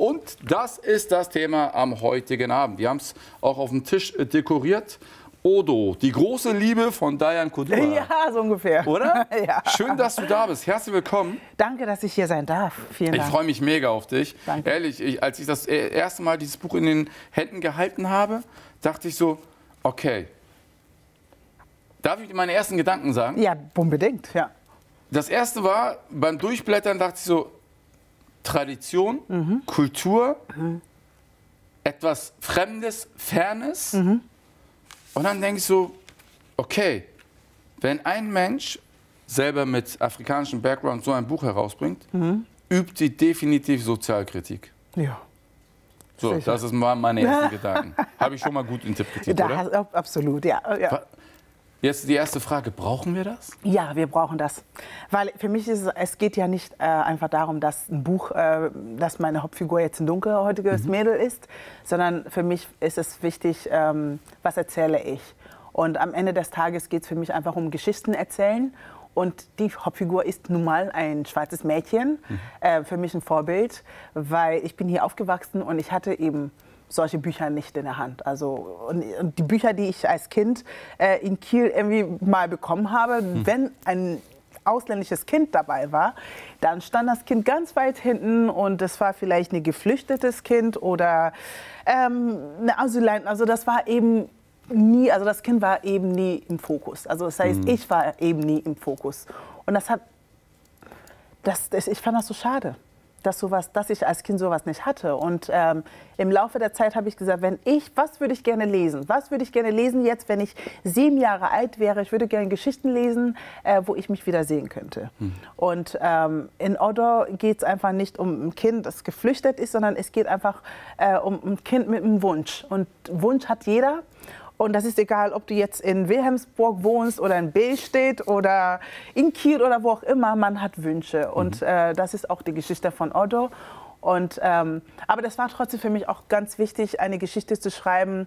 Und das ist das Thema am heutigen Abend. Wir haben es auch auf dem Tisch äh, dekoriert. Odo, die große Liebe von Diane Kudua. Ja, so ungefähr. Oder? ja. Schön, dass du da bist. Herzlich willkommen. Danke, dass ich hier sein darf. Vielen Ich Dank. freue mich mega auf dich. Danke. Ehrlich, ich, als ich das e- erste Mal dieses Buch in den Händen gehalten habe, dachte ich so, okay. Darf ich dir meine ersten Gedanken sagen? Ja, unbedingt, ja. Das erste war, beim Durchblättern dachte ich so, Tradition, Mhm. Kultur, etwas Fremdes, Fernes. Mhm. Und dann denke ich so, okay, wenn ein Mensch selber mit afrikanischem Background so ein Buch herausbringt, Mhm. übt sie definitiv Sozialkritik. ja. So, Sicher. das mal meine ersten Gedanken. Habe ich schon mal gut interpretiert, Da, oder? absolut, ja. ja. Jetzt die erste Frage, brauchen wir das? Ja, wir brauchen das. Weil für mich ist es, es geht ja nicht äh, einfach darum, dass ein Buch, äh, dass meine Hauptfigur jetzt ein dunkelhäutiges Mädel ist, sondern für mich ist es wichtig, ähm, was erzähle ich. Und am Ende des Tages geht es für mich einfach um Geschichten erzählen. Und die Hauptfigur ist nun mal ein schwarzes Mädchen, äh, für mich ein Vorbild, weil ich bin hier aufgewachsen und ich hatte eben solche Bücher nicht in der Hand. Also und, und die Bücher, die ich als Kind äh, in Kiel irgendwie mal bekommen habe, wenn ein ausländisches Kind dabei war, dann stand das Kind ganz weit hinten und es war vielleicht ein geflüchtetes Kind oder ähm, eine Asylantin. Also das war eben nie, also das Kind war eben nie im Fokus. Also das heißt, ich war eben nie im Fokus. Und das hat das, das, ich fand das so schade, dass, sowas, dass ich als Kind sowas nicht hatte. Und ähm, im Laufe der Zeit habe ich gesagt, wenn ich, was würde ich gerne lesen? Was würde ich gerne lesen jetzt, wenn ich sieben Jahre alt wäre? Ich würde gerne Geschichten lesen, äh, wo ich mich wieder sehen könnte. Und ähm, in Odor geht es einfach nicht um ein Kind, das geflüchtet ist, sondern es geht einfach äh, um ein Kind mit einem Wunsch. Und Wunsch hat jeder. Und das ist egal, ob du jetzt in Wilhelmsburg wohnst oder in Billstedt oder in Kiel oder wo auch immer, man hat Wünsche. Und äh, das ist auch die Geschichte von Otto. Und, ähm, aber das war trotzdem für mich auch ganz wichtig, eine Geschichte zu schreiben,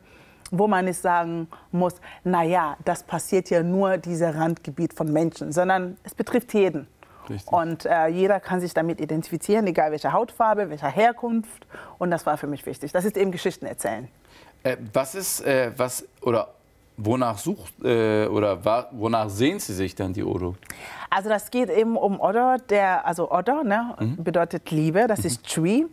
wo man nicht sagen muss, naja, das passiert ja nur dieser Randgebiet von Menschen, sondern es betrifft jeden. Richtig. Und äh, jeder kann sich damit identifizieren, egal welche Hautfarbe, welcher Herkunft. Und das war für mich wichtig. Das ist eben Geschichten erzählen. Äh, was ist, äh, was, oder wonach sucht, äh, oder wonach sehen Sie sich dann, die Odo? Also das geht eben um Odor, der, also Odor ne, bedeutet Liebe, das ist Tree.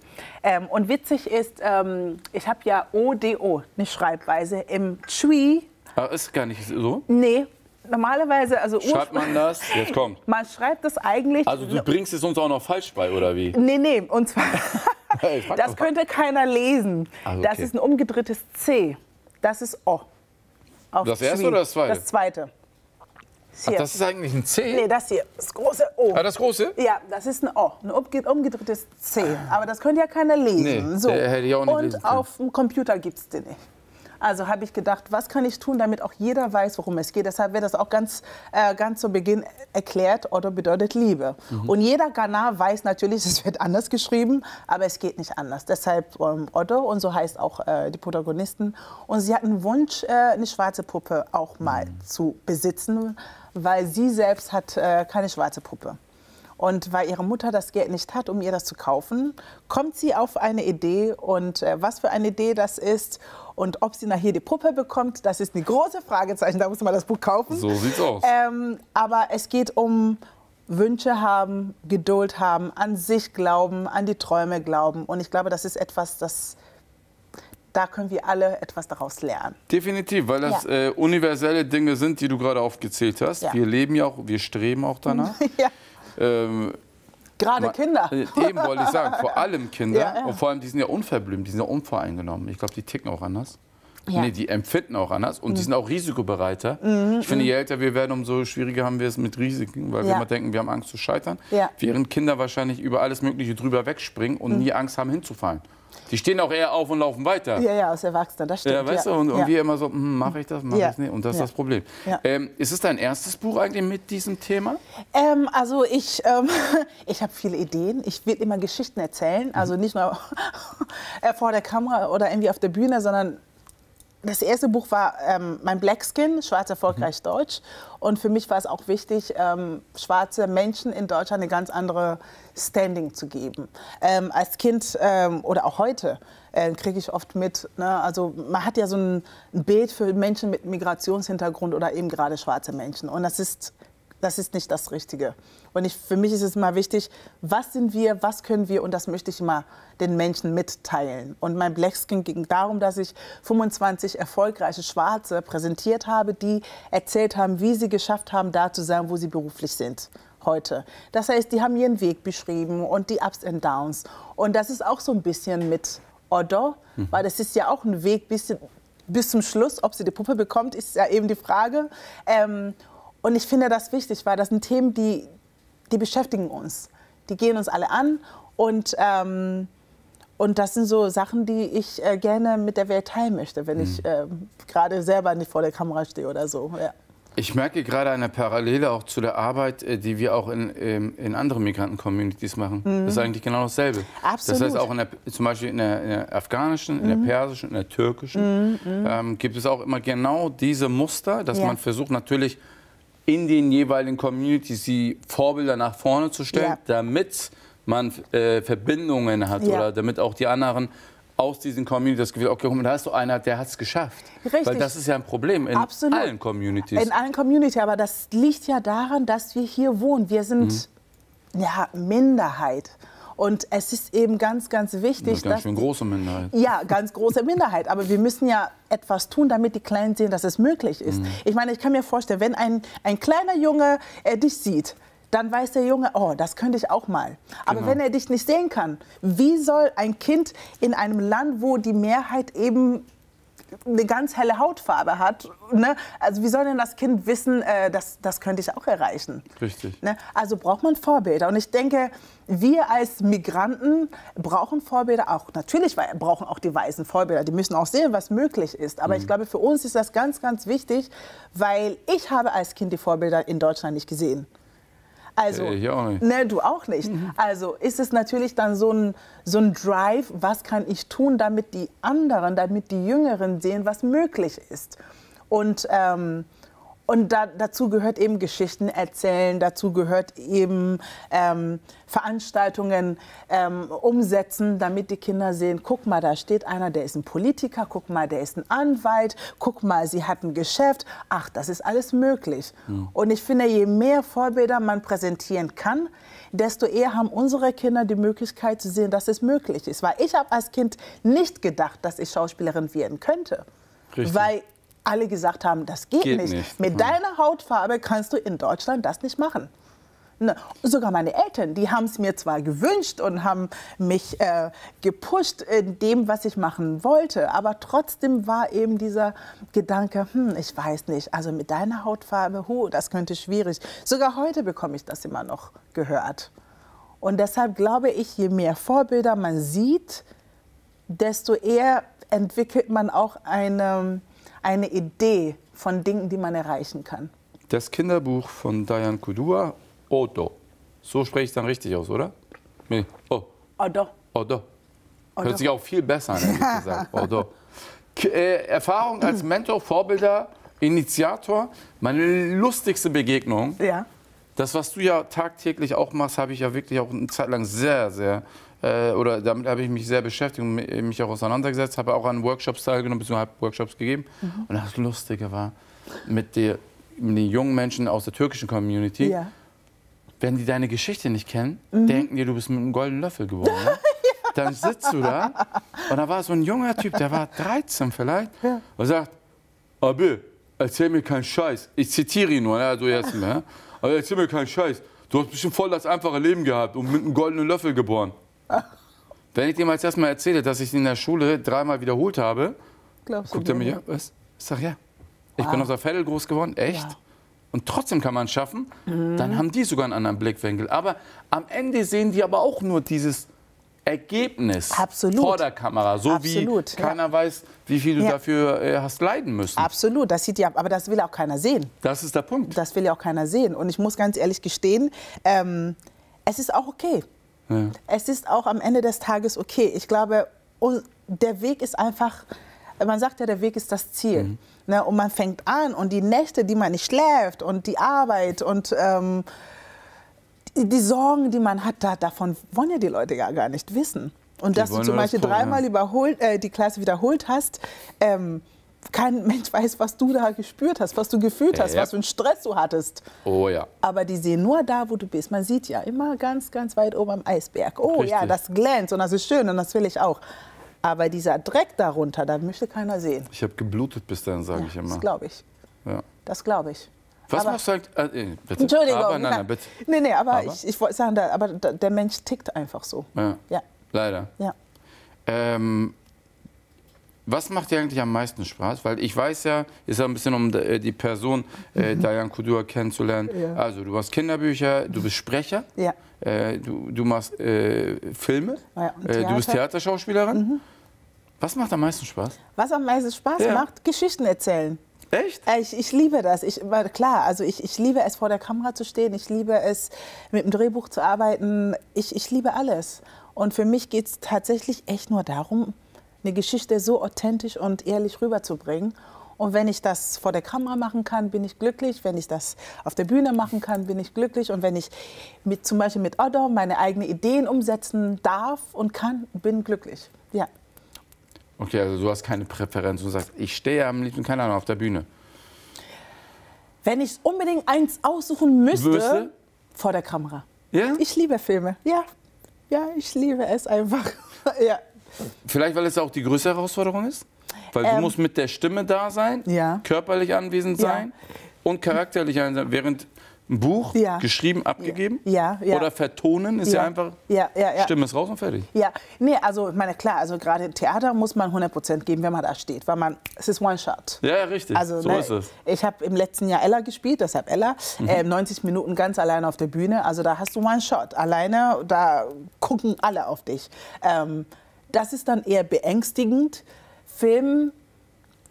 Ähm, und witzig ist, ähm, ich habe ja ODO, eine Schreibweise, im Tree, Ah, ist gar nicht so. nee, normalerweise, also Schreibt man das? Jetzt kommt. man schreibt das eigentlich, Also du bringst es uns auch noch falsch bei, oder wie? nee, nee, und zwar, das könnte keiner lesen. Ah, okay. Das ist ein umgedrehtes C, das ist O. Auf Das erste oder das zweite? Das zweite. Ach, das ist eigentlich ein C? nee, das hier, das große O. Ah, das große? Ja, das ist ein O, ein umge- umgedrehtes C. Aber das könnte ja keiner lesen. Nee, so. hätte ich auch nicht Und auf dem Computer gibt es den nicht. Also habe ich gedacht, was kann ich tun, damit auch jeder weiß, worum es geht. Deshalb wird das auch ganz, äh, ganz zu Beginn erklärt, Otto bedeutet Liebe. Mhm. Und jeder Ghana weiß natürlich, es wird anders geschrieben, aber es geht nicht anders. Deshalb ähm, Otto und so heißt auch äh, die Protagonisten. Und sie hatten einen Wunsch, äh, eine schwarze Puppe auch mal Mhm. zu besitzen, weil sie selbst hat äh, keine schwarze Puppe. Und weil ihre Mutter das Geld nicht hat, um ihr das zu kaufen, kommt sie auf eine Idee. Und äh, was für eine Idee das ist und ob sie nachher die Puppe bekommt, das ist eine große Fragezeichen. Da muss man das Buch kaufen. So sieht's aus. Ähm, aber es geht um Wünsche haben, Geduld haben, an sich glauben, an die Träume glauben. Und ich glaube, das ist etwas, das da können wir alle etwas daraus lernen. Definitiv, weil das Ja. äh, universelle Dinge sind, die du gerade aufgezählt hast. Ja. Wir leben ja auch, wir streben auch danach. ja, ähm, gerade Kinder. Eben wollte ich sagen, vor allem Kinder. Ja, ja. Und vor allem, die sind ja unverblümt, die sind ja unvoreingenommen. Ich glaube, die ticken auch anders. Ja. Mhm. Nee, die empfinden auch anders und die sind auch risikobereiter. ich finde, je älter wir werden, umso schwieriger haben wir es mit Risiken, weil wir Ja. immer denken, wir haben Angst zu scheitern. Ja. Mhm. Während Kinder wahrscheinlich über alles Mögliche drüber wegspringen und nie Angst haben hinzufallen. Die stehen auch eher auf und laufen weiter. Ja, ja, als Erwachsener, das stimmt. Ja, weißt ja. du, und, und ja. wir immer so, hm, mache ich das, mache ich es nicht. Und das ist das Problem. Ähm, ist es dein erstes Buch eigentlich mit diesem Thema? Ähm, also ich, ähm, ich habe viele Ideen. Ich will immer Geschichten erzählen. Also nicht nur vor der Kamera oder irgendwie auf der Bühne, sondern das erste Buch war ähm, mein Black Skin, Schwarz erfolgreich mhm. Deutsch. Und für mich war es auch wichtig, ähm, schwarze Menschen in Deutschland eine ganz andere Standing zu geben. Ähm, als Kind ähm, oder auch heute äh, kriege ich oft mit, ne, also man hat ja so ein Bild für Menschen mit Migrationshintergrund oder eben gerade schwarze Menschen. Und das ist das ist nicht das Richtige. Und ich, für mich ist es immer wichtig, was sind wir, was können wir und das möchte ich immer den Menschen mitteilen. Und mein Black Skin ging darum, dass ich 25 erfolgreiche Schwarze präsentiert habe, die erzählt haben, wie sie geschafft haben, da zu sein, wo sie beruflich sind heute. Das heißt, die haben ihren Weg beschrieben und die Ups und Downs. Und das ist auch so ein bisschen mit Odo, mhm. weil das ist ja auch ein Weg bis, bis zum Schluss. Ob sie die Puppe bekommt, ist ja eben die Frage. Ähm, und ich finde das wichtig, weil das sind Themen, die, die beschäftigen uns. Die gehen uns alle an und, ähm, und das sind so Sachen, die ich äh, gerne mit der Welt teilen möchte, wenn mhm. ich äh, gerade selber nicht vor der Kamera stehe oder so. Ja. Ich merke gerade eine Parallele auch zu der Arbeit, äh, die wir auch in, in anderen Migranten-Communities machen. Mhm. Das ist eigentlich genau dasselbe. Absolut. Das heißt auch in der, zum Beispiel in der, in der afghanischen, mhm. in der mhm. persischen, in der türkischen mhm. ähm, gibt es auch immer genau diese Muster, dass ja. man versucht natürlich in den jeweiligen Communities die Vorbilder nach vorne zu stellen, ja. damit man äh, Verbindungen hat ja. oder damit auch die anderen aus diesen Communities das Gefühl, okay, da ist so einer, der hat es geschafft. Richtig. Weil das ist ja ein Problem in Absolut. allen Communities. In allen Communities, aber das liegt ja daran, dass wir hier wohnen. Wir sind mhm. ja Minderheit. Und es ist eben ganz, ganz wichtig. Das ganz schön große Minderheit. Ja, ganz große Minderheit. Aber wir müssen ja etwas tun, damit die Kleinen sehen, dass es möglich ist. Mhm. Ich meine, ich kann mir vorstellen, wenn ein, ein kleiner Junge äh, dich sieht, dann weiß der Junge, oh, das könnte ich auch mal. Aber genau. wenn er dich nicht sehen kann, wie soll ein Kind in einem Land, wo die Mehrheit eben eine ganz helle Hautfarbe hat. Ne? Also wie soll denn das Kind wissen, äh, das, das könnte ich auch erreichen? Richtig. Ne? Also braucht man Vorbilder. Und ich denke, wir als Migranten brauchen Vorbilder auch. Natürlich brauchen auch die Weißen Vorbilder. Die müssen auch sehen, was möglich ist. Aber mhm. ich glaube, für uns ist das ganz, ganz wichtig, weil ich habe als Kind die Vorbilder in Deutschland nicht gesehen. Also, ich auch nicht. Ne, du auch nicht. Mhm. Also ist es natürlich dann so ein, so ein Drive, was kann ich tun, damit die anderen, damit die Jüngeren sehen, was möglich ist. Und ähm, und da, dazu gehört eben Geschichten erzählen, dazu gehört eben ähm, Veranstaltungen ähm, umsetzen, damit die Kinder sehen, guck mal, da steht einer, der ist ein Politiker, guck mal, der ist ein Anwalt, guck mal, sie hat ein Geschäft. Ach, das ist alles möglich. Mhm. Und ich finde, je mehr Vorbilder man präsentieren kann, desto eher haben unsere Kinder die Möglichkeit zu sehen, dass es möglich ist. Weil ich habe als Kind nicht gedacht, dass ich Schauspielerin werden könnte. Richtig. Weil alle gesagt haben, das geht, geht nicht. nicht. Mit hm. deiner Hautfarbe kannst du in Deutschland das nicht machen. Ne, sogar meine Eltern, die haben es mir zwar gewünscht und haben mich äh, gepusht in dem, was ich machen wollte, aber trotzdem war eben dieser Gedanke, hm, ich weiß nicht, also mit deiner Hautfarbe, hu, das könnte schwierig. Sogar heute bekomme ich das immer noch gehört. Und deshalb glaube ich, je mehr Vorbilder man sieht, desto eher entwickelt man auch eine eine Idee von Dingen, die man erreichen kann. Das Kinderbuch von Diane Kudua, Odo. So spreche ich es dann richtig aus, oder? Nee. Oh. Odo. Odo. Hört sich auch viel besser an, ehrlich gesagt. Odo. Äh, Erfahrung als Mentor, Vorbilder, Initiator. Meine lustigste Begegnung. Ja. Das, was du ja tagtäglich auch machst, habe ich ja wirklich auch eine Zeit lang sehr, sehr äh, oder damit habe ich mich sehr beschäftigt und mich auch auseinandergesetzt, habe auch an Workshops teilgenommen, beziehungsweise Workshops gegeben. Mhm. Und das Lustige war, mit, der, mit den jungen Menschen aus der türkischen Community, ja. wenn die deine Geschichte nicht kennen, mhm. denken die, du bist mit einem goldenen Löffel geboren. Ne? ja. Dann sitzt du da und da war so ein junger Typ, der war 13 vielleicht, ja. und sagt, Abi, erzähl mir keinen Scheiß. Ich zitiere ihn nur, also jetzt mehr. Aber erzähl mir keinen Scheiß. Du hast bestimmt voll das einfache Leben gehabt und mit einem goldenen Löffel geboren. Wenn ich dem als erstmal erzähle, dass ich in der Schule dreimal wiederholt habe, Glaubst guckt er mich an. Was? Ich sag ja. Ich wow. bin aus der Veddel groß geworden, echt. Ja. Und trotzdem kann man es schaffen. Mhm. Dann haben die sogar einen anderen Blickwinkel. Aber am Ende sehen die aber auch nur dieses Ergebnis Absolut. vor der Kamera. So Absolut, wie keiner ja. weiß, wie viel du ja. dafür äh, hast leiden müssen. Absolut, das sieht ja, aber das will auch keiner sehen. Das ist der Punkt. Das will ja auch keiner sehen. Und ich muss ganz ehrlich gestehen, ähm, es ist auch okay. Es ist auch am Ende des Tages okay. Ich glaube, der Weg ist einfach man sagt ja, der Weg ist das Ziel. Mhm. Ne? Und man fängt an und die Nächte, die man nicht schläft und die Arbeit und ähm, die, die, Sorgen, die man hat, da, davon wollen ja die Leute ja gar nicht wissen. Und die dass du zum Beispiel dreimal überholt, äh, die Klasse wiederholt hast, ähm, kein Mensch weiß, was du da gespürt hast, was du gefühlt hast, ja. was für einen Stress du hattest. Oh ja. Aber die sehen nur da, wo du bist. Man sieht ja immer ganz, ganz weit oben am Eisberg. Oh Richtig. ja, das glänzt und das ist schön und das will ich auch. Aber dieser Dreck darunter, da möchte keiner sehen. Ich habe geblutet bis dann, sage ja, ich immer. Das glaube ich. Ja. Das glaube ich. Was aber, machst du halt, äh, bitte. Entschuldigung. Aber, nein, nein, bitte. Nee, nee, aber, aber? ich, ich wollte sagen, da, aber der Mensch tickt einfach so. Ja. ja. Leider. Ja. Ähm, was macht dir eigentlich am meisten Spaß? Weil ich weiß ja, ist ja ein bisschen um äh, die Person äh, mhm. Diane Kudua kennenzulernen. Ja. Also du machst Kinderbücher, du bist Sprecher, ja. äh, du, du machst äh, Filme, ja, äh, du bist Theaterschauspielerin. Mhm. Was macht am meisten Spaß? Was am meisten Spaß macht? Geschichten erzählen. Echt? Äh, ich, ich, liebe das. Ich, klar, also ich, ich liebe es, vor der Kamera zu stehen. Ich liebe es, mit dem Drehbuch zu arbeiten. Ich, ich liebe alles. Und für mich geht es tatsächlich echt nur darum, eine Geschichte so authentisch und ehrlich rüberzubringen. Und wenn ich das vor der Kamera machen kann, bin ich glücklich. Wenn ich das auf der Bühne machen kann, bin ich glücklich. Und wenn ich mit, zum Beispiel mit Otto meine eigenen Ideen umsetzen darf und kann, bin glücklich. Ja. Okay, also du hast keine Präferenz. Du sagst, ich stehe am liebsten, keine Ahnung, auf der Bühne. Wenn ich unbedingt eins aussuchen müsste, Würste? vor der Kamera. Ja? Ich liebe Filme. Ja, ja, ich liebe es einfach. ja. Vielleicht, weil es auch die größte Herausforderung ist? Weil ähm, du musst mit der Stimme da sein, ja. körperlich anwesend sein ja. und charakterlich sein, während ein Buch ja. geschrieben, abgegeben? Ja, ja. Oder vertonen ist ja, einfach, ja. Stimme ist raus und fertig. Ja, nee, also ich meine, klar, also gerade im Theater muss man 100% geben, wenn man da steht, weil man, es ist One-Shot. Ja, richtig, also, so ne, ist es. Ich habe im letzten Jahr Ella gespielt, deshalb Ella, mhm. äh, 90 Minuten ganz alleine auf der Bühne, also da hast du One-Shot. Alleine, da gucken alle auf dich. Ähm, das ist dann eher beängstigend. Film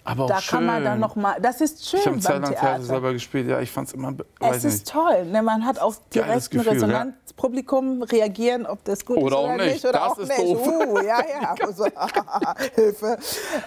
aber da schön. kann man dann noch mal. Das ist schön ich habe Zeit lang Theater selber gespielt. Ja, ich fand es immer. Es ist nicht. toll. Ne? Man hat auf direkten Resonanzpublikum ja. reagieren, ob das gut oder ist oder nicht. nicht oder das auch ist nicht. Doof. Uh, ja, ja. Also, Hilfe.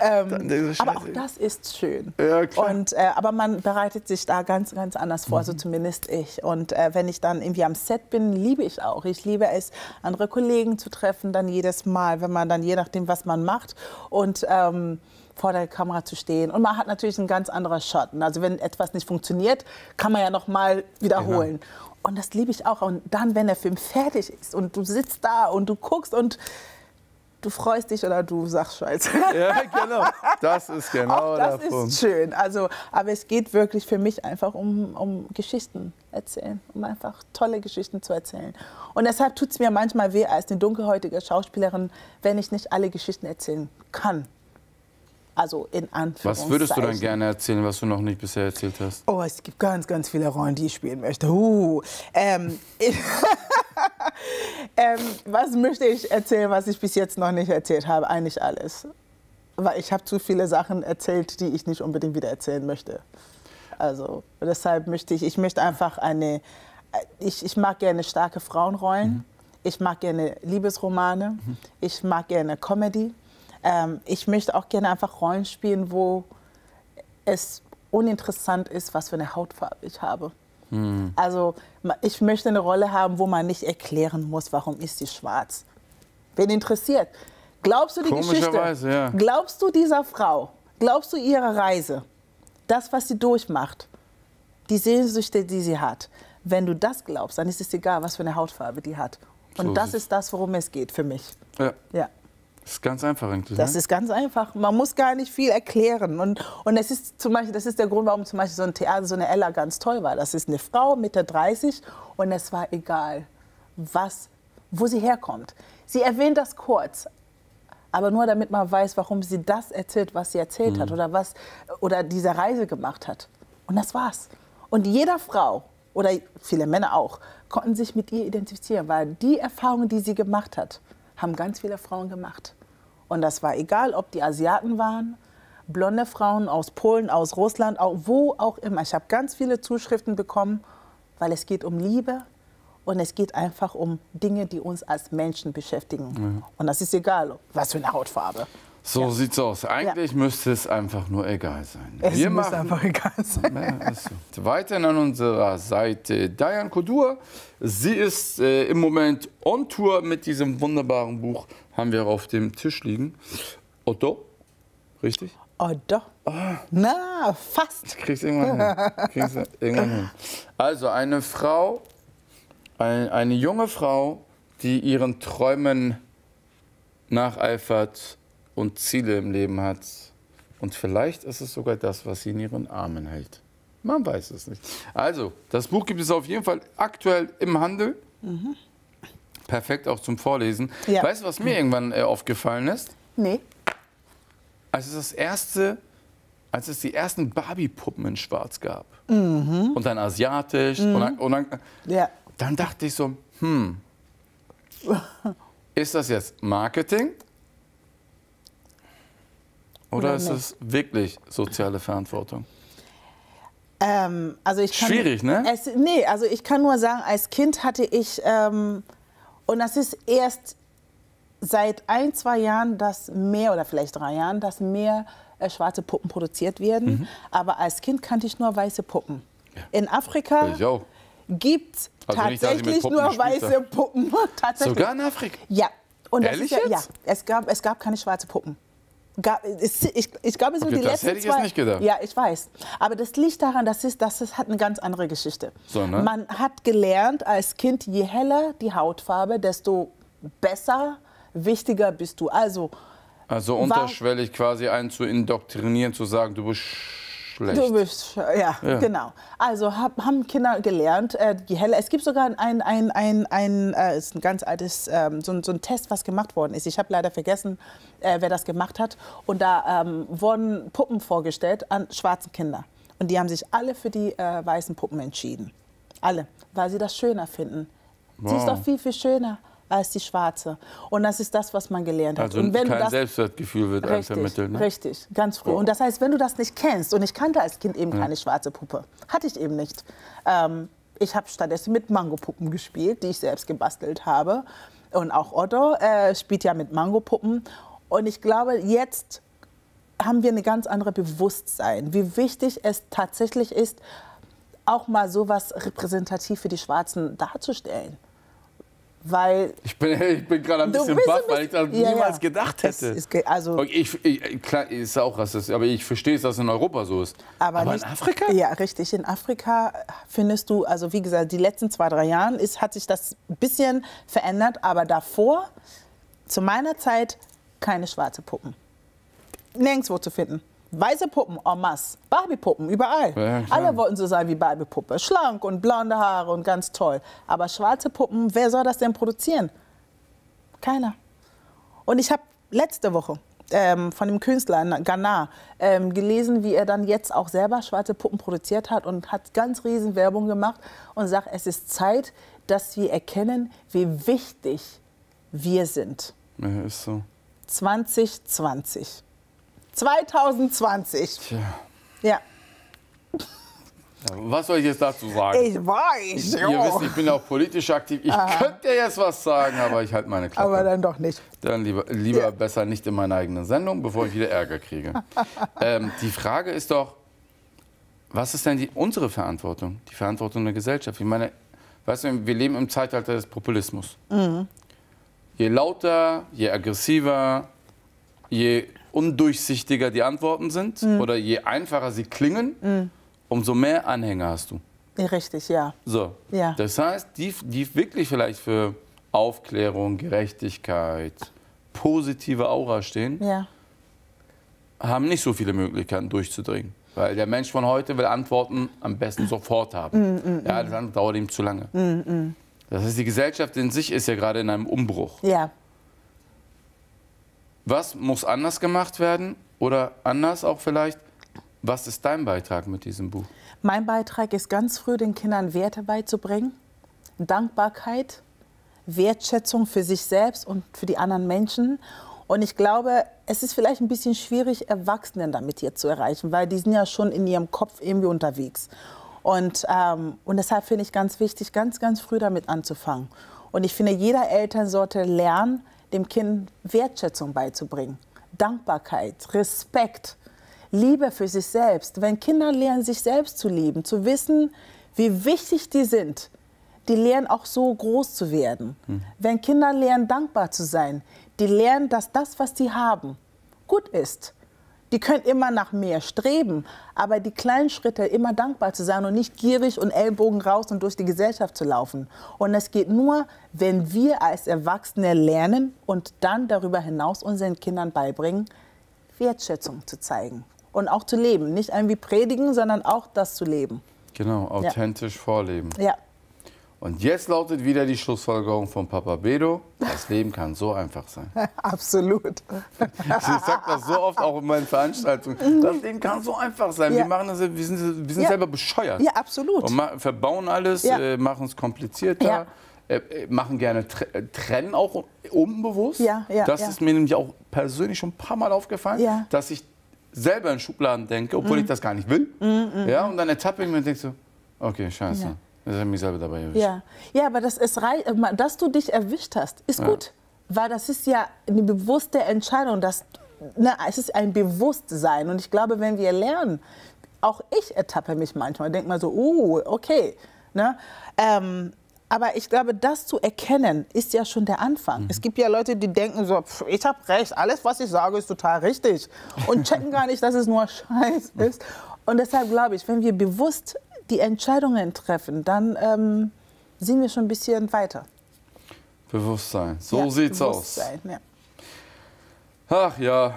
Ähm, aber auch das ist schön. Ja, Und, äh, aber man bereitet sich da ganz, ganz anders vor, mhm. so zumindest ich. Und äh, wenn ich dann irgendwie am Set bin, liebe ich auch. Ich liebe es, andere Kollegen zu treffen, dann jedes Mal, wenn man dann je nachdem, was man macht. Und ähm, vor der Kamera zu stehen. Und man hat natürlich einen ganz anderen Schatten. Also wenn etwas nicht funktioniert, kann man ja noch mal wiederholen. Genau. Und das liebe ich auch. Und dann, wenn der Film fertig ist und du sitzt da und du guckst und du freust dich oder du sagst Scheiße. Ja, genau. Das ist genau Auch das der ist schön. Also, aber es geht wirklich für mich einfach um, um Geschichten erzählen, um einfach tolle Geschichten zu erzählen. Und deshalb tut es mir manchmal weh als eine dunkelhäutige Schauspielerin, wenn ich nicht alle Geschichten erzählen kann. Also in Anführungszeichen. Was würdest du dann gerne erzählen, was du noch nicht bisher erzählt hast? Oh, es gibt ganz, ganz viele Rollen, die ich spielen möchte. Uh, ähm, ähm, was möchte ich erzählen, was ich bis jetzt noch nicht erzählt habe? Eigentlich alles. Weil ich habe zu viele Sachen erzählt, die ich nicht unbedingt wieder erzählen möchte. Also deshalb möchte ich, ich möchte einfach eine, ich, ich mag gerne starke Frauenrollen. Mhm. Ich mag gerne Liebesromane. Mhm. Ich mag gerne Comedy. Ähm, ich möchte auch gerne einfach Rollen spielen, wo es uninteressant ist, was für eine Hautfarbe ich habe. Mhm. Also ich möchte eine Rolle haben, wo man nicht erklären muss, warum ist sie schwarz. Wen interessiert? Glaubst du die Geschichte? Ja. Glaubst du dieser Frau? Glaubst du ihre Reise? Das, was sie durchmacht, die Sehnsüchte, die sie hat. Wenn du das glaubst, dann ist es egal, was für eine Hautfarbe die hat. Und so das ist das, worum es geht für mich. Ja. ja. Das ist ganz einfach eigentlich. Das ne? ist ganz einfach. Man muss gar nicht viel erklären. Und, und das, ist zum Beispiel, das ist der Grund, warum zum Beispiel so ein Theater, so eine Ella ganz toll war. Das ist eine Frau Mitte 30 und es war egal, was, wo sie herkommt. Sie erwähnt das kurz, aber nur damit man weiß, warum sie das erzählt, was sie erzählt mhm. hat oder, was, oder diese Reise gemacht hat. Und das war's. Und jeder Frau oder viele Männer auch konnten sich mit ihr identifizieren, weil die Erfahrungen, die sie gemacht hat, haben ganz viele Frauen gemacht. Und das war egal, ob die Asiaten waren, blonde Frauen aus Polen, aus Russland, auch, wo auch immer. Ich habe ganz viele Zuschriften bekommen, weil es geht um Liebe und es geht einfach um Dinge, die uns als Menschen beschäftigen. Ja. Und das ist egal, was für eine Hautfarbe. So sieht's aus. Eigentlich müsste es einfach nur egal sein. Es Wir muss machen einfach egal sein. Ja, ist so. Weiterhin an unserer Seite Diane Kodur. Sie ist äh, im Moment on Tour mit diesem wunderbaren Buch, haben wir auf dem Tisch liegen. Otto, richtig? Oh, doch. Na, fast. Kriegst irgendwann hin. Kriegst du irgendwann hin. Also eine Frau, ein, eine junge Frau, die ihren Träumen nacheifert und Ziele im Leben hat. Und vielleicht ist es sogar das, was sie in ihren Armen hält. Man weiß es nicht. Also, das Buch gibt es auf jeden Fall aktuell im Handel. Perfekt auch zum Vorlesen. Ja. Weißt du, was mir irgendwann äh, aufgefallen ist? Nee. als es das erste, als es die ersten Barbie-Puppen in Schwarz gab und dann asiatisch und, dann, und dann, Ja. dann dachte ich so, hm, ist das jetzt Marketing oder, Oder ist nicht? es wirklich soziale Verantwortung? Ähm, also ich kann, Schwierig, ne? Es, nee, also ich kann nur sagen, als Kind hatte ich, ähm, und das ist erst seit ein, zwei Jahren, dass mehr, oder vielleicht drei Jahren, dass mehr äh, schwarze Puppen produziert werden. Mhm. Aber als Kind kannte ich nur weiße Puppen. In Afrika gibt es Also tatsächlich nur weiße. Puppen. tatsächlich. Sogar in Afrika. Ja. Und Ehrlich ja, ja, jetzt? es gab, es gab keine schwarze Puppen. Ich, ich glaube, sind Okay, die das letzten hätte ich jetzt zwei. nicht gedacht. Ja, ich weiß. Aber das liegt daran, dass es, dass es hat eine ganz andere Geschichte. So, ne? Man hat gelernt als Kind, je heller die Hautfarbe, desto besser, wichtiger bist du. Also Also War- unterschwellig quasi einen zu indoktrinieren, zu sagen, du bist schlecht. Du bist, ja, Ja. genau. Also hab, haben Kinder gelernt, äh, je heller. Es gibt sogar ein, ein, ein, ein, äh, ist ein ganz altes, ähm, so, ein- so ein Test, was gemacht worden ist. Ich habe leider vergessen, äh, wer das gemacht hat. Und da ähm, wurden Puppen vorgestellt an schwarzen Kinder. Und die haben sich alle für die äh, weißen Puppen entschieden. Alle, weil sie das schöner finden. Sie ist Wow. doch viel, viel schöner als die schwarze. Und das ist das, was man gelernt hat. Also und wenn kein das, Selbstwertgefühl wird einem Richtig, vermittelt. Ne? richtig, ganz früh. Oh. Und das heißt, wenn du das nicht kennst, und ich kannte als Kind eben keine schwarze Puppe, hatte ich eben nicht. Ähm, ich habe stattdessen mit Mangopuppen gespielt, die ich selbst gebastelt habe. Und auch Otto äh, spielt ja mit Mangopuppen. Und ich glaube, jetzt haben wir eine ganz andere Bewusstsein, wie wichtig es tatsächlich ist, auch mal sowas repräsentativ für die Schwarzen darzustellen. Weil Ich bin, ich bin gerade ein bisschen baff, weil ich das ja, niemals gedacht Es hätte. ist ge- also- ich, ich, klar, ist auch rassistisch, aber ich verstehe es, dass es in Europa so ist. Aber, in nicht, Afrika? Ja, richtig. In Afrika findest du, also wie gesagt, die letzten zwei, drei Jahren ist, hat sich das ein bisschen verändert, aber davor, zu meiner Zeit, keine schwarze Puppen. Nirgendwo zu finden. Weiße Puppen en masse. Barbie-Puppen, überall. Ja. Alle wollten so sein wie Barbie-Puppe. Schlank und blonde Haare und ganz toll. Aber schwarze Puppen, wer soll das denn produzieren? Keiner. Und ich habe letzte Woche ähm, von dem Künstler in Ghana ähm, gelesen, wie er dann jetzt auch selber schwarze Puppen produziert hat und hat ganz riesen Werbung gemacht und sagt, es ist Zeit, dass wir erkennen, wie wichtig wir sind. Ja, ist so. 2020. 2020. Tja. Ja. Was soll ich jetzt dazu sagen? Ich weiß. Ihr wisst, ich bin auch politisch aktiv. Ich könnte jetzt was sagen, aber ich halte meine Klappe. Aber dann doch nicht. Dann lieber, lieber Ja. besser nicht in meiner eigenen Sendung, bevor ich wieder Ärger kriege. ähm, die Frage ist doch, was ist denn die, unsere Verantwortung? Die Verantwortung der Gesellschaft? Ich meine, weißt du, wir leben im Zeitalter des Populismus. Je lauter, je aggressiver, je undurchsichtiger die Antworten sind oder je einfacher sie klingen, umso mehr Anhänger hast du. Richtig, ja. So. Ja. Das heißt, die, die wirklich vielleicht für Aufklärung, Gerechtigkeit, positive Aura stehen, Ja. haben nicht so viele Möglichkeiten durchzudringen. Weil der Mensch von heute will Antworten am besten sofort haben. ja, das andere dauert ihm zu lange. Das heißt, die Gesellschaft in sich ist ja gerade in einem Umbruch. Ja. Was muss anders gemacht werden? Oder anders auch vielleicht, was ist dein Beitrag mit diesem Buch? Mein Beitrag ist ganz früh, den Kindern Werte beizubringen. Dankbarkeit, Wertschätzung für sich selbst und für die anderen Menschen. Und ich glaube, es ist vielleicht ein bisschen schwierig, Erwachsenen damit hier zu erreichen, weil die sind ja schon in ihrem Kopf irgendwie unterwegs. Und, ähm, und deshalb finde ich ganz wichtig, ganz, ganz früh damit anzufangen. Und ich finde, jeder Eltern sollte lernen, dem Kind Wertschätzung beizubringen. Dankbarkeit, Respekt, Liebe für sich selbst. Wenn Kinder lernen, sich selbst zu lieben, zu wissen, wie wichtig die sind, die lernen auch so groß zu werden. Hm. Wenn Kinder lernen, dankbar zu sein, die lernen, dass das, was sie haben, gut ist. Die können immer nach mehr streben, aber die kleinen Schritte immer dankbar zu sein und nicht gierig und Ellbogen raus und durch die Gesellschaft zu laufen. Und es geht nur, wenn wir als Erwachsene lernen und dann darüber hinaus unseren Kindern beibringen, Wertschätzung zu zeigen und auch zu leben. Nicht irgendwie predigen, sondern auch das zu leben. Genau, authentisch ja. vorleben. Ja. Und jetzt lautet wieder die Schlussfolgerung von Papa Bedo, das Leben kann so einfach sein. Absolut. Ich sage das so oft auch in meinen Veranstaltungen. Das Leben kann so einfach sein. Ja. Wir, machen das, wir sind, wir sind ja. selber bescheuert. Ja, absolut. Und verbauen alles, ja. äh, machen es komplizierter. Äh, machen gerne äh, trennen auch unbewusst. Ja, ja, das ist mir nämlich auch persönlich schon ein paar Mal aufgefallen, dass ich selber in Schubladen denke, obwohl mm. ich das gar nicht will. Mm, mm, ja, und dann ertappe ich mich und denke so, okay, scheiße. Das hat mich selber dabei erwischt. Ja, ja aber das ist, dass du dich erwischt hast, ist ja. gut. Weil das ist ja eine bewusste Entscheidung. Dass, ne, es ist ein Bewusstsein. Und ich glaube, wenn wir lernen, auch ich ertappe mich manchmal, denke mal so, uh, okay. Ne? Ähm, aber ich glaube, das zu erkennen, ist ja schon der Anfang. Mhm. Es gibt ja Leute, die denken so, pff, ich habe recht, alles, was ich sage, ist total richtig. Und checken gar nicht, dass es nur Scheiß ist. Und deshalb glaube ich, wenn wir bewusst die Entscheidungen treffen, dann ähm, sind wir schon ein bisschen weiter. Bewusstsein, so ja, sieht's Bewusstsein, aus. Ja. Ach ja,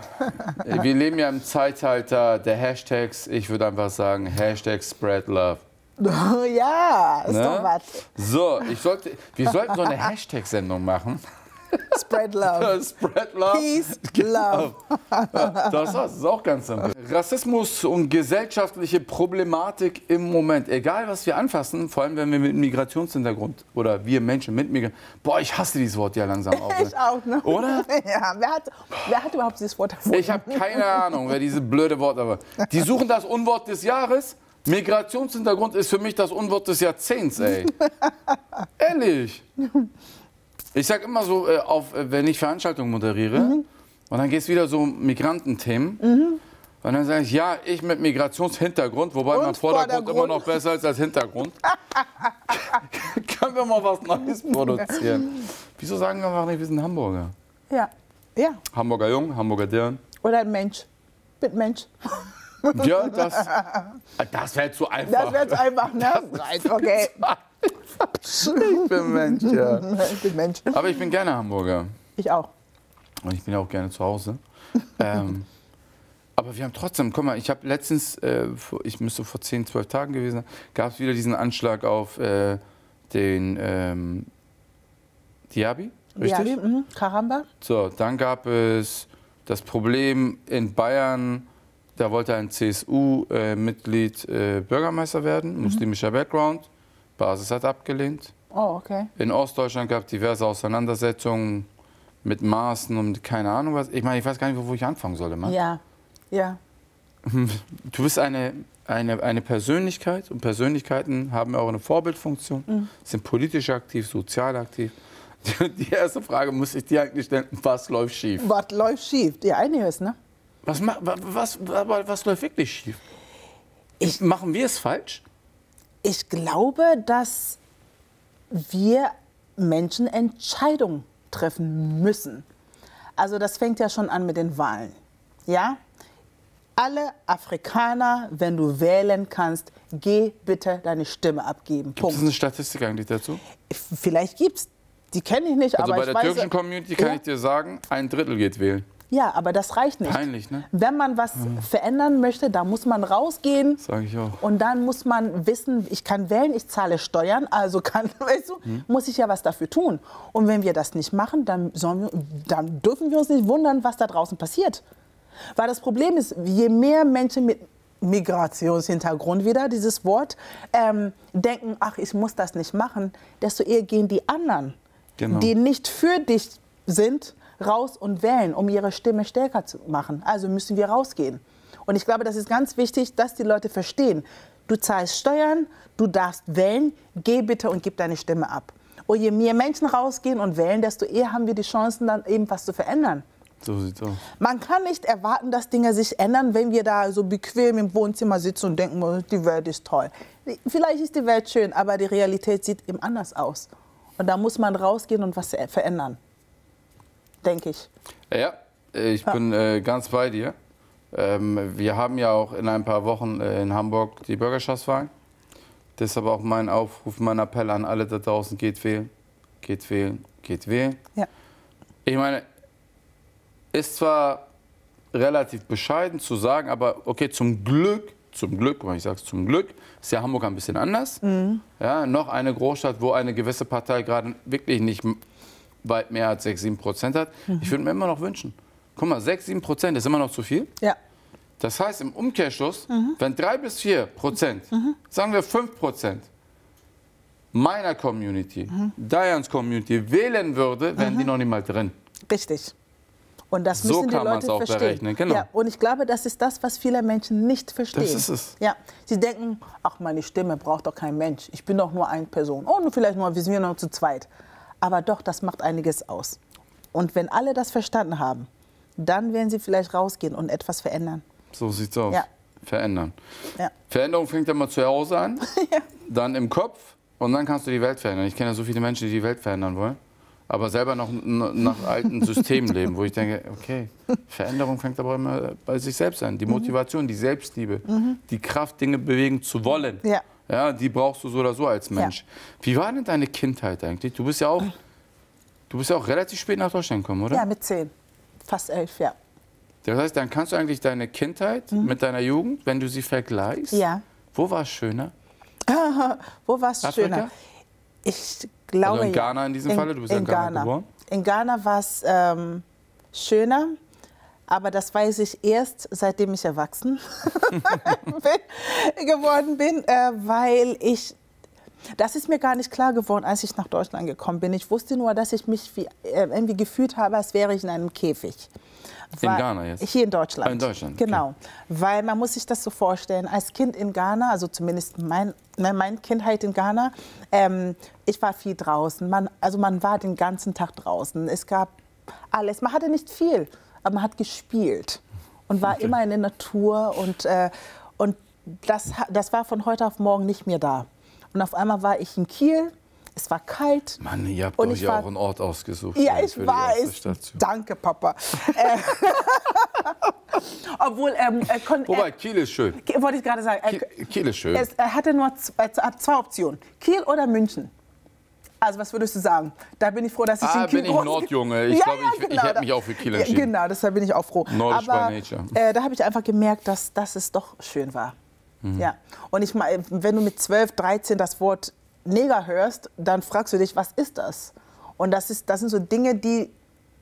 wir leben ja im Zeitalter der Hashtags. Ich würde einfach sagen, Hashtag Spread Love. Ja, ist ne? doch was. So, ich sollte, wir sollten so eine Hashtag-Sendung machen. Spread love. Spread love. Peace, love. Das, das ist auch ganz simpel. Rassismus und gesellschaftliche Problematik im Moment, egal was wir anfassen, vor allem wenn wir mit Migrationshintergrund oder wir Menschen mit Migrationshintergrund, boah, ich hasse dieses Wort ja langsam auch. Ne? Ich auch, ne? Oder? Ja, wer hat, wer hat überhaupt dieses Wort erfunden? Ich habe keine Ahnung, wer diese blöde Wort aber. Die suchen das Unwort des Jahres. Migrationshintergrund ist für mich das Unwort des Jahrzehnts, ey. Ehrlich. Ich sag immer so, äh, auf, äh, wenn ich Veranstaltungen moderiere, mhm. und dann geht es wieder so um Migrantenthemen. Mhm. Und dann sage ich, ja, ich mit Migrationshintergrund, wobei mein Vordergrund, immer noch besser ist als Hintergrund. Können wir mal was Neues produzieren? Wieso sagen wir einfach nicht, wir sind Hamburger? Ja. ja. Hamburger Jung, Hamburger Dirn. Oder ein Mensch. Mit Mensch. Ja, das, das wäre zu einfach. Das wäre zu einfach, ne? Das okay. Ich bin Mensch, ja. Ich bin Mensch. Aber ich bin gerne Hamburger. Ich auch. Und ich bin ja auch gerne zu Hause. ähm, aber wir haben trotzdem, guck mal, ich habe letztens, äh, ich müsste vor 10, 12 Tagen gewesen sein, gab es wieder diesen Anschlag auf äh, den ähm, Diaby, richtig? Diaby, mh, Karamba. So, dann gab es das Problem in Bayern, da wollte ein CSU-Mitglied äh, äh, Bürgermeister werden, mhm. muslimischer Background. Basis hat abgelehnt. Oh, okay. In Ostdeutschland gab es diverse Auseinandersetzungen mit Maßen und keine Ahnung was. Ich meine, ich weiß gar nicht, wo ich anfangen soll. Mann. Ja, ja. Du bist eine, eine, eine Persönlichkeit und Persönlichkeiten haben auch eine Vorbildfunktion, mhm. sind politisch aktiv, sozial aktiv. Die erste Frage muss ich dir eigentlich stellen, was läuft schief? Was läuft schief? Ja, einiges, ne? Was, was, was, was läuft wirklich schief? Ich, Machen wir es falsch? Ich glaube, dass wir Menschen Entscheidungen treffen müssen. Also das fängt ja schon an mit den Wahlen. Ja? Alle Afrikaner, wenn du wählen kannst, geh bitte deine Stimme abgeben. Gibt es eine Statistik eigentlich dazu? Vielleicht gibt es. Die kenne ich nicht. Also aber bei der türkischen Community kann ja? ich dir sagen, ein Drittel geht wählen. Ja, aber das reicht nicht. Peinlich, ne? Wenn man was ja. verändern möchte, da muss man rausgehen. Sag ich auch. Und dann muss man wissen, ich kann wählen, ich zahle Steuern, also kann, weißt du, hm. muss ich ja was dafür tun. Und wenn wir das nicht machen, dann, wir, dann dürfen wir uns nicht wundern, was da draußen passiert. Weil das Problem ist, je mehr Menschen mit Migrationshintergrund wieder, dieses Wort, ähm, denken, ach, ich muss das nicht machen, desto eher gehen die anderen, genau. die nicht für dich sind, raus und wählen, um ihre Stimme stärker zu machen. Also müssen wir rausgehen. Und ich glaube, das ist ganz wichtig, dass die Leute verstehen. Du zahlst Steuern, du darfst wählen, geh bitte und gib deine Stimme ab. Und je mehr Menschen rausgehen und wählen, desto eher haben wir die Chancen, dann eben was zu verändern. So sieht's aus. Man kann nicht erwarten, dass Dinge sich ändern, wenn wir da so bequem im Wohnzimmer sitzen und denken, oh, die Welt ist toll. Vielleicht ist die Welt schön, aber die Realität sieht eben anders aus. Und da muss man rausgehen und was verändern. Denke ich. Ja, ich bin äh, ganz bei dir. Ähm, wir haben ja auch in ein paar Wochen äh, in Hamburg die Bürgerschaftswahl. Deshalb auch mein Aufruf, mein Appell an alle da draußen, geht wählen, geht wählen, geht wählen. Ja. Ich meine, ist zwar relativ bescheiden zu sagen, aber okay, zum Glück, zum Glück, wenn ich sage zum Glück, ist ja Hamburg ein bisschen anders. Ja, noch eine Großstadt, wo eine gewisse Partei gerade wirklich nicht weit mehr als 6, 7 Prozent hat. Ich würde mir immer noch wünschen. Guck mal, 6, 7 Prozent ist immer noch zu viel. Ja. Das heißt im Umkehrschluss, wenn 3 bis 4 Prozent, sagen wir 5 Prozent, meiner Community, Dians Community wählen würde, wären die noch nicht mal drin. Richtig. Und das So müssen die kann man's Leute auch verstehen. berechnen, genau. Ja, und ich glaube, das ist das, was viele Menschen nicht verstehen. Das ist es. Ja, sie denken, ach, meine Stimme braucht doch kein Mensch. Ich bin doch nur eine Person. Oh, vielleicht nur, wir sind ja nur zu zweit. Aber doch, das macht einiges aus. Und wenn alle das verstanden haben, dann werden sie vielleicht rausgehen und etwas verändern. So sieht's aus. Ja. Verändern. Ja. Veränderung fängt immer zu Hause an, Ja. dann im Kopf und dann kannst du die Welt verändern. Ich kenne ja so viele Menschen, die die Welt verändern wollen, aber selber noch nach alten Systemen leben, wo ich denke, okay, Veränderung fängt aber immer bei sich selbst an. Mhm. Die Motivation, die Selbstliebe, die Kraft, Dinge bewegen zu wollen. Ja. Ja, die brauchst du so oder so als Mensch. Wie war denn deine Kindheit eigentlich? Du bist ja auch, du bist ja auch relativ spät nach Deutschland gekommen, oder? Ja, mit zehn. Fast elf, ja. Das heißt, dann kannst du eigentlich deine Kindheit mit deiner Jugend, wenn du sie vergleichst, Mhm. Ja. wo war es schöner? Wo war es schöner? Ich glaube. Also in ja. Ghana in diesem Falle? Du bist ja in Ghana geboren? In Ghana war es ähm, schöner, aber das weiß ich erst, seitdem ich erwachsen bin, geworden bin, äh, weil ich. Das ist mir gar nicht klar geworden, als ich nach Deutschland gekommen bin. Ich wusste nur, dass ich mich wie, äh, irgendwie gefühlt habe, als wäre ich in einem Käfig. In Weil- Ghana jetzt? Hier in Deutschland. Ah, in Deutschland, okay. Genau. Weil man muss sich das so vorstellen, als Kind in Ghana, also zumindest mein, ne, meine Kindheit in Ghana, ähm, ich war viel draußen. Man, also man war den ganzen Tag draußen. Es gab alles. Man hatte nicht viel, aber man hat gespielt und war immer in der Natur. Und, äh, und das, das war von heute auf morgen nicht mehr da. Und auf einmal war ich in Kiel. Es war kalt. Mann, ihr habt Und euch ja war- auch einen Ort ausgesucht. Ja, ich weiß. Danke, Papa. Äh, Obwohl, ähm, er kon- Wobei, Kiel ist schön. er, wollte ich gerade sagen, er, Kiel, Kiel ist schön. es, er hatte nur z- äh, hat zwei Optionen: Kiel oder München. Also, was würdest du sagen? Da bin ich froh, dass ich Ah, in Kiel bin ich Nordjunge. Ich glaube, ich- ich hätte mich auch für Kiel Ja, entschieden. Genau, deshalb bin ich auch froh. Nordisch Aber äh, da habe ich einfach gemerkt, dass, dass es doch schön war. Mhm. Ja. Und ich meine, wenn du mit 12, 13 das Wort Neger hörst, dann fragst du dich, was ist das? Und das, ist, das sind so Dinge, die,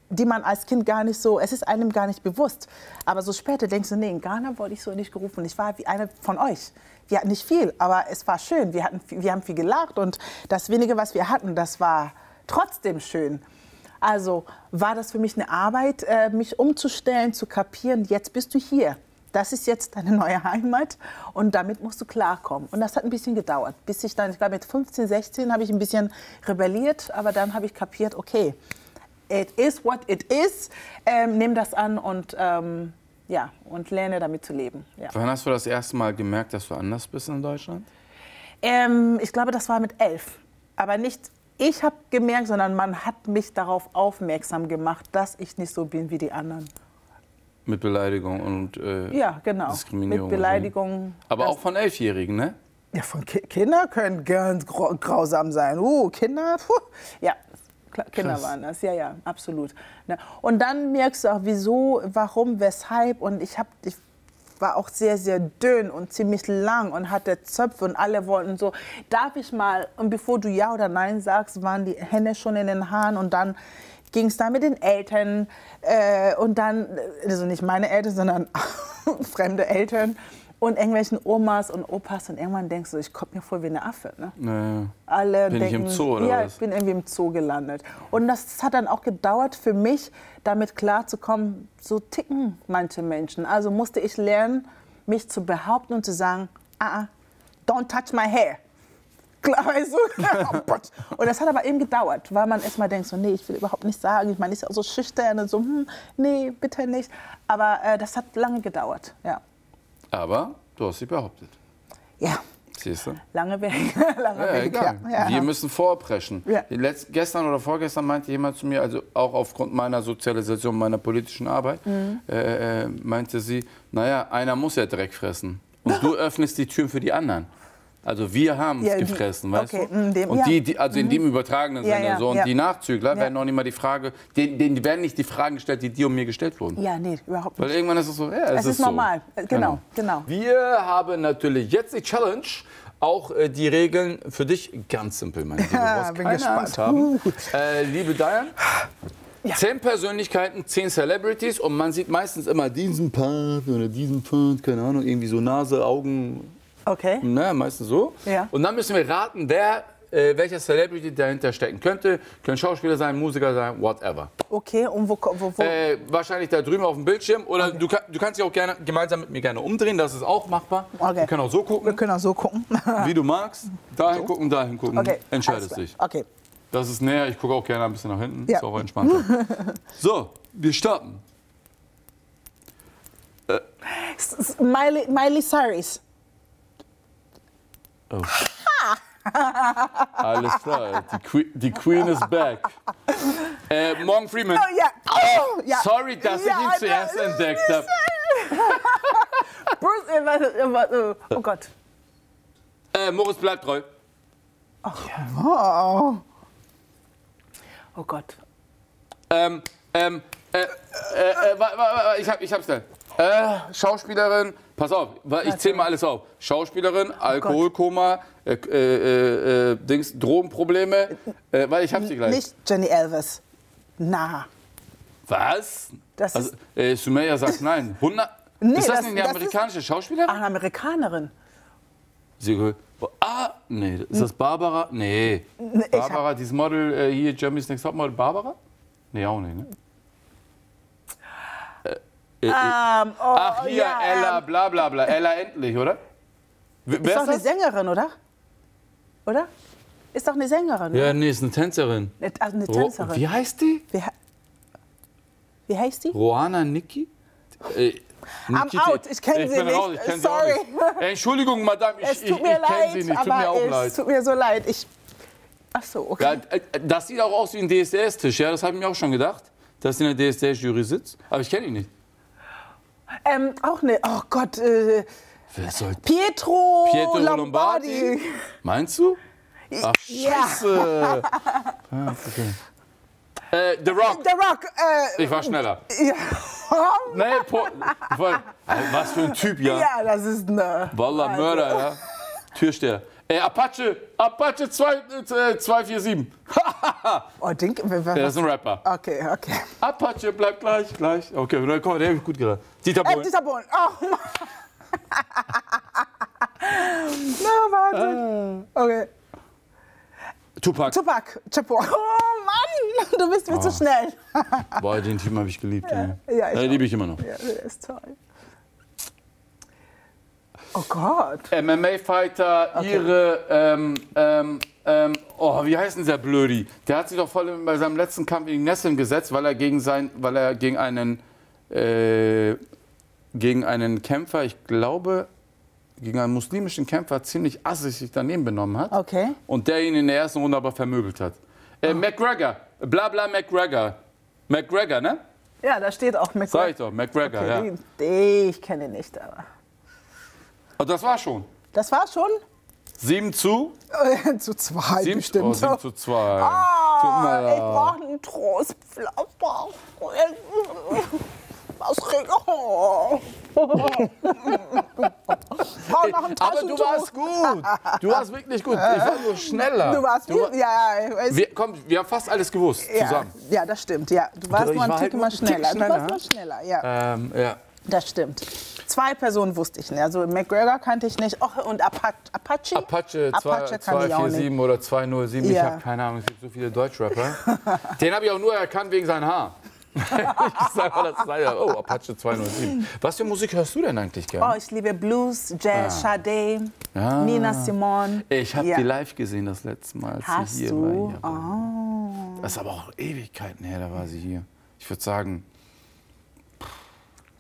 die man als Kind gar nicht so, es ist einem gar nicht bewusst. Aber so später denkst du, nee, in Ghana wurde ich so nicht gerufen. Ich war wie eine von euch. Wir hatten nicht viel, aber es war schön. Wir, hatten, wir haben viel gelacht und das wenige, was wir hatten, das war trotzdem schön. Also war das für mich eine Arbeit, äh, mich umzustellen, zu kapieren, jetzt bist du hier. Das ist jetzt deine neue Heimat und damit musst du klarkommen. Und das hat ein bisschen gedauert, bis ich dann, ich glaube mit 15, 16 habe ich ein bisschen rebelliert, aber dann habe ich kapiert, okay, it is what it is, ähm, nimm das an und, ähm, ja, und lerne damit zu leben. Ja. Wann hast du das erste Mal gemerkt, dass du anders bist in Deutschland? Ähm, ich glaube, das war mit elf. Aber nicht ich habe gemerkt, sondern man hat mich darauf aufmerksam gemacht, dass ich nicht so bin wie die anderen. Mit Beleidigung und äh, Ja, genau. Diskriminierung. Mit Beleidigung. Aber auch von Elfjährigen, ne? Ja, von Ki Kinder können ganz grau grausam sein. Uh, Kinder, puh. ja, Kinder Krass. waren das, ja, ja, absolut. Ne? Und dann merkst du auch, wieso, warum, weshalb. Und ich, hab, ich war auch sehr, sehr dünn und ziemlich lang und hatte Zöpfe und alle wollten so, darf ich mal? Und bevor du Ja oder Nein sagst, waren die Hände schon in den Haaren und dann ging es da mit den Eltern äh, und dann, also nicht meine Eltern, sondern fremde Eltern und irgendwelchen Omas und Opas und irgendwann denkst du, ich komme mir vor wie eine Affe. Ne? Naja. Alle Bin ich denken, im Zoo oder ja, was? ich bin irgendwie im Zoo gelandet. Und das hat dann auch gedauert für mich, damit klarzukommen, so ticken manche Menschen. Also musste ich lernen, mich zu behaupten und zu sagen, ah, ah, don't touch my hair. Klar, weißt du? Oh und das hat aber eben gedauert, weil man erstmal denkt, so, nee, ich will überhaupt nicht sagen. Ich meine, ich ist ja auch so schüchtern und so, hm, nee, bitte nicht. Aber äh, das hat lange gedauert, ja. Aber du hast sie behauptet. Ja, Siehst du? lange Weg. lange Ja, Weg, ja. Wir müssen vorpreschen. Letzt, gestern oder vorgestern meinte jemand zu mir, also auch aufgrund meiner Sozialisation, meiner politischen Arbeit, Mhm. äh, äh, meinte sie, naja, einer muss ja Dreck fressen. Und du öffnest die Türen für die anderen. Also wir haben es Ja, die- gefressen, weißt okay, du? mm, dem- und ja. die, die, also in dem übertragenen Sinne ja, so. Und die Nachzügler werden auch nicht mal die Frage, denen, denen werden nicht die Fragen gestellt, die dir und mir gestellt wurden. Ja, nee, überhaupt Weil nicht. irgendwann ist es so, ja, es, Es ist so. normal. Äh, Genau, genau. Wir haben natürlich jetzt die Challenge. Auch äh, die Regeln für dich ganz simpel, mein Lieber. Du Ja, brauchst bin gespannt. Angst haben. Äh, liebe Diane, Ja. zehn Persönlichkeiten, zehn Celebrities und man sieht meistens immer diesen Part oder diesen Part, keine Ahnung, irgendwie so Nase, Augen, Okay. ne, meistens so. Ja. Und dann müssen wir raten, wer, äh, welcher Celebrity dahinter stecken könnte. Können Schauspieler sein, Musiker sein, whatever. Okay, und wo, wo, wo Äh, wahrscheinlich da drüben auf dem Bildschirm. Oder du, kann, du kannst dich auch gerne gemeinsam mit mir gerne umdrehen, das ist auch machbar. Okay. Wir können auch so wir gucken, können auch so gucken. wie du magst. Dahin gucken, dahin gucken. Okay, Entscheidest dich. Okay. Das ist näher, ich gucke auch gerne ein bisschen nach hinten. Ja. Ist auch entspannter. so, wir starten. S- Miley, Miley Cyrus. Oh. Alles klar, die Queen, die Queen is back. Äh, Morgan Freeman. Oh ja. Oh, ja. Sorry, dass Ja, ich ihn zuerst das- entdeckt habe. Bruce, äh, äh, oh Gott. Äh, Moritz bleibt treu. Oh. Oh Gott. Ähm, ähm, äh, äh, äh, wa- ich, hab, ich hab's dann. Äh, Schauspielerin, pass auf, ich zähle mal alles auf. Schauspielerin, Alkoholkoma, äh, äh, äh, Dings, Drogenprobleme, äh, weil ich hab sie gleich. Nicht Jenny Elvis. Na. Was? Das also, ist- äh, Sumaya sagt nein. 100, Nee, ist das, das- nicht eine amerikanische Schauspielerin? Eine Amerikanerin. Sie gehört- Ah, nee, ist das Barbara? Nee. Barbara, dieses Model äh, hier, Germany's Next Topmodel, Barbara? Nee, auch nicht, ne? Äh, äh, äh, Ähm, oh, Ach, hier, ja, Ella, ähm, bla bla bla. Ella endlich, oder? W- ist Wer doch eine? Sängerin, oder? Oder? Ist doch eine Sängerin. Ja, oder? nee, ist eine Tänzerin. Eine, also eine Ro Tänzerin. wie heißt die? Wie, wie heißt die? Roana Niki? Äh, Nikiti- out, ich kenn sie bin nicht. raus, kenn sie Sorry. nicht. Äh, Entschuldigung, Madame, ich, Es ich, tut ich mir kenne leid, sie nicht. Tut mir auch es leid. tut mir so leid. Ich, ach so, okay. Ja, äh, das sieht auch aus wie ein DSDS-Tisch, ja, das habe ich mir auch schon gedacht, dass sie in der DSDS-Jury sitzt. Aber ich kenne ihn nicht. Ähm, auch ne, oh Gott, äh, Wer soll Pietro, Pietro Lombardi. Lombardi? Meinst du? Ach, Ja. scheiße. ah, okay. äh, The Rock. The Rock, äh, Ich war schneller. ja. Nee, po was für ein Typ, ja. ja, das ist eine. Wallah, Mörder, ja. Türsteher. Ey, Apache, Apache 2, äh, 247. Oh, Ding, wer- wer- Der ist ein Rapper. Okay, okay. Apache bleibt gleich, gleich. Okay, komm, der hab ich gut geraten. Dieter Äh, Bohlen. dieser Bohnen. Oh, Mann. Na, warte. Okay. Tupac. Tupac, Chapeau. Oh Mann, du bist mir zu schnell. Boah, den Typen habe ich geliebt. Ja, ja, ich Den liebe ich immer noch. Ja, der ist toll. Oh Gott. MMA-Fighter, ihre, ähm, ähm, ähm, oh, wie heißt denn der Blödi? Der hat sich doch voll bei seinem letzten Kampf gegen Nessim gesetzt, weil er gegen sein, weil er gegen einen, äh, gegen einen Kämpfer, ich glaube, gegen einen muslimischen Kämpfer ziemlich assig sich daneben benommen hat. Okay. Und der ihn in der ersten Runde aber vermöbelt hat. Äh, McGregor, bla bla McGregor. McGregor, ne? Ja, da steht auch McGregor. Sag ich doch, McGregor, ja. Okay, die- Ich kenne ihn nicht, aber. Und das war schon. Das war schon 7 zu? zu zwei 7, bestimmt. oh, 7 zu 2. Tut mir Ah, ich brauche einen Trostpflaster. Ein Aber du warst gut. Du warst wirklich gut. Ich war nur schneller. Du warst Du war- ja, ich weiß, wir, komm, wir haben fast alles gewusst ja, zusammen. ja, das stimmt. Ja, du warst Ich nur ein war Tick halt Tick schneller. Du schneller. warst nur schneller, ja. Ähm, ja. Das stimmt. Zwei Personen wusste ich nicht. Also McGregor kannte ich nicht. Och, und Apache. Apache, Apache Apache kann ich auch nicht. 247 oder 207. Ich Ja. habe keine Ahnung, es gibt so viele Deutschrapper. Den habe ich auch nur erkannt wegen seinem Haar. ich sag mal, das sei ja, oh, Apache 207. Was für Musik hörst du denn eigentlich gerne? Oh, ich liebe Blues, Jazz, Ah. Sade, Ah. Nina Simone. Ich habe Ja. die live gesehen das letzte Mal, als Hast sie hier du? war. Ja. Oh, Das ist aber auch Ewigkeiten her, da war sie hier. Ich würde sagen,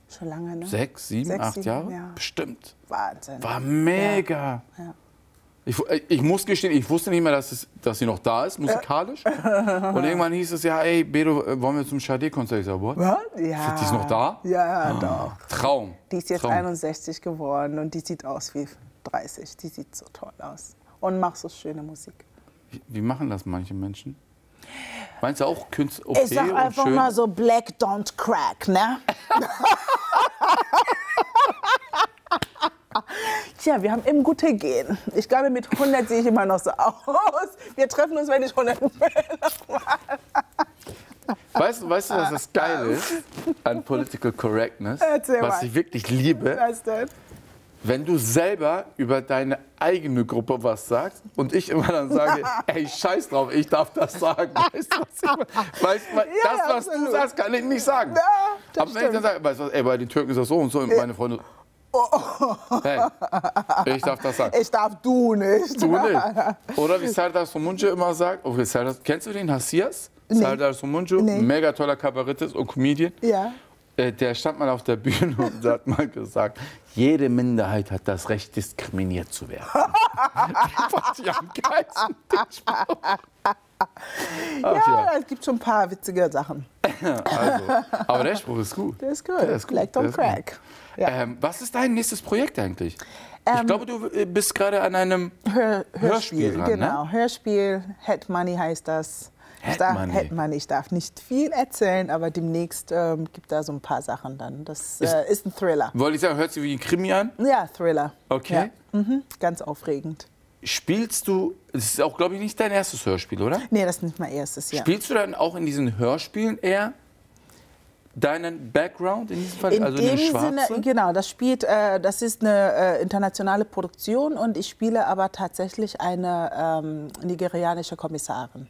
schon lange, ne? sechs, sieben, Sechs, acht sieben, Jahre? ja. Bestimmt. Wahnsinn. War mega. Ja. Ich, ich muss gestehen, ich wusste nicht mehr, dass, es, dass sie noch da ist, musikalisch. Und irgendwann hieß es ja, ey, Bedo, äh, wollen wir zum Sade-Konzert? Ich sag, what? Ja. Die ist noch da? Ja, doch. Traum. Die ist jetzt Traum. 61 geworden und die sieht aus wie 30. Die sieht so toll aus. Und macht so schöne Musik. Wie, wie machen das manche Menschen? Meinst du auch Künstler okay Ich sag einfach mal so Black don't crack, ne? Tja, wir haben eben gute Gen. Ich glaube, mit 100 sehe ich immer noch so aus. Wir treffen uns, wenn ich 100 bin. Weißt du, weißt du, was das Geile ist an Political Correctness? Erzähl was mal. ich wirklich liebe, Was denn? wenn du selber über deine eigene Gruppe was sagst und ich immer dann sage, ey, scheiß drauf, ich darf das sagen. Weißt du, was ich? Weißt, du, Ja, das, was du absolut. sagst, kann ich nicht sagen. Ja, das Aber wenn ich dann sage, weißt du, ey, bei den Türken ist das so und so, und meine Freunde, hey, ich darf das sagen. Ich darf du nicht. Du nicht. Oder wie Serdar Somuncu immer sagt, okay, Serdar, kennst du den, Hassias? Nee. Serdar Somuncu, Nee. mega toller Kabarettist und Comedian. Ja. Äh, Der stand mal auf der Bühne und hat mal gesagt, jede Minderheit hat das Recht, diskriminiert zu werden. Fand ich am geilsten. Ja, ja. es gibt schon ein paar witzige Sachen. Also, aber der Spruch ist gut. Der ist gut. Der ist gut, Black don't ist gut. Ja. Ähm, was ist dein nächstes Projekt eigentlich? ich Ähm, glaube, du äh, bist gerade an einem Hör, Hörspiel dran, genau. ne? Hörspiel, Head Money heißt das. Ich Head darf, Money. Head Money. Ich darf nicht viel erzählen, aber demnächst ähm, gibt da so ein paar Sachen dann. Das äh, ist ein Thriller. Wollte ich sagen, hört sich wie ein Krimi an? Ja, Thriller. Okay. Ja. Mhm. Ganz aufregend. Spielst du, das ist auch, glaube ich, nicht dein erstes Hörspiel, oder? Nee, das ist nicht mein erstes Jahr. Spielst du dann auch in diesen Hörspielen eher deinen Background in diesem Fall? In also dem den Schwarzen? Sinne, genau, das spielt, äh, das ist eine äh, internationale Produktion und ich spiele aber tatsächlich eine ähm, nigerianische Kommissarin.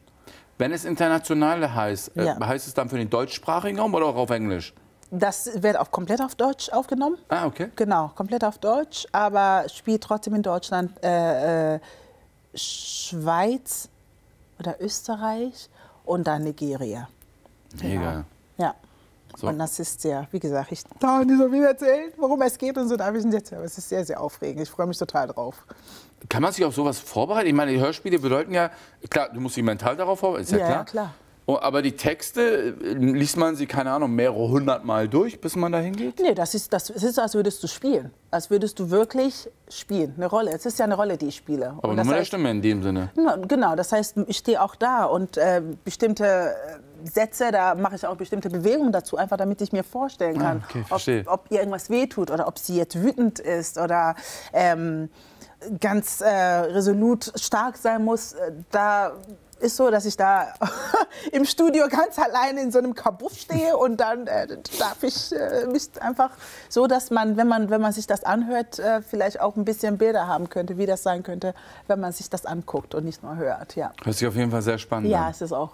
Wenn es international heißt, äh, Ja. heißt es dann für den deutschsprachigen Raum oder auch auf Englisch? Das wird auch komplett auf Deutsch aufgenommen. Ah, okay. Genau, komplett auf Deutsch, aber spielt trotzdem in Deutschland, äh, äh, Schweiz oder Österreich und dann Nigeria. Mega. Ja. So. Und das ist sehr, wie gesagt, ich darf nicht so viel erzählen, worum es geht und so darf ich nicht erzählen. Aber es ist sehr, sehr aufregend. Ich freue mich total drauf. Kann man sich auf sowas vorbereiten? Ich meine, die Hörspiele bedeuten ja, klar, du musst dich mental darauf vorbereiten, ist ja, Ja, klar. ja, klar. Aber die Texte, äh, liest man sie, keine Ahnung, mehrere hundert Mal durch, bis man da hingeht? Nee, das ist, das ist, als würdest du spielen. Als würdest du wirklich spielen. Eine Rolle. Es ist ja eine Rolle, die ich spiele. Aber Und nur mit der Stimme in dem Sinne. Na, Genau, das heißt, ich stehe auch da und äh, bestimmte äh, Sätze, da mache ich auch bestimmte Bewegungen dazu, einfach damit ich mir vorstellen kann, Ah, okay, ob, ob ihr irgendwas wehtut oder ob sie jetzt wütend ist oder ähm, ganz äh, resolut stark sein muss. Äh, Da ist so, dass ich da im Studio ganz alleine in so einem Kabuff stehe und dann äh, darf ich äh, mich einfach so, dass man, wenn man, wenn man sich das anhört, äh, vielleicht auch ein bisschen Bilder haben könnte, wie das sein könnte, wenn man sich das anguckt und nicht nur hört. Ja, Hört sich auf jeden Fall sehr spannend ja an. es ist auch